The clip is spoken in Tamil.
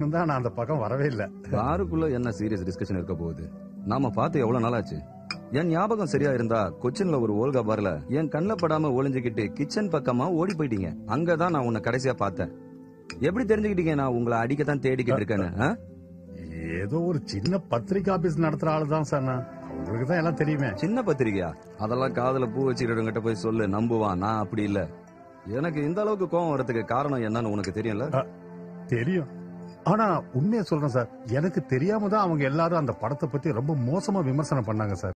தான் நான் அந்த பக்கம் வரவே இல்ல. காருக்குள்ள என்ன சீரியஸ் டிஸ்கஷன் இருக்க போகுது? நாம பார்த்து எவ்வளவு நாளாச்சு? என் ஞாபகம் சரியா இருந்தா கொச்சின்ல ஒரு ஓல்கா பார்ல என் கண்ணுல படாம ஒளிஞ்சுக்கிட்டு கிச்சன் பக்கமா ஓடி போயிட்டீங்க. அங்கதான் நான் உன்னை கடைசியா பார்த்தேன். எப்படி தெரிஞ்சுக்கிட்டீங்க நான் உங்களை அடிக்கத்தான் தேடிக்கிட்டு இருக்கேன்னு? ஏதோ ஒரு சின்ன பத்திரிக்கை ஆபீஸ் நடத்துற ஆளு தான் சார் நான். உங்களுக்கு தான் எல்லாம் தெரியுமே. சின்ன பத்திரிகையா அதெல்லாம் காதுல பூ வச்சுக்கிட்ட போய் சொல்லு நம்புவான். நான் அப்படி இல்ல. எனக்கு இந்த அளவுக்கு கோவம் வரதுக்கு காரணம் என்னன்னு உனக்கு தெரியும்ல? தெரியும். ஆனா உண்மையை சொல்றேன் சார். எனக்கு தெரியாம தான் அவங்க எல்லாரும் அந்த படத்தை பத்தி ரொம்ப மோசமா விமர்சனம் பண்ணாங்க சார்.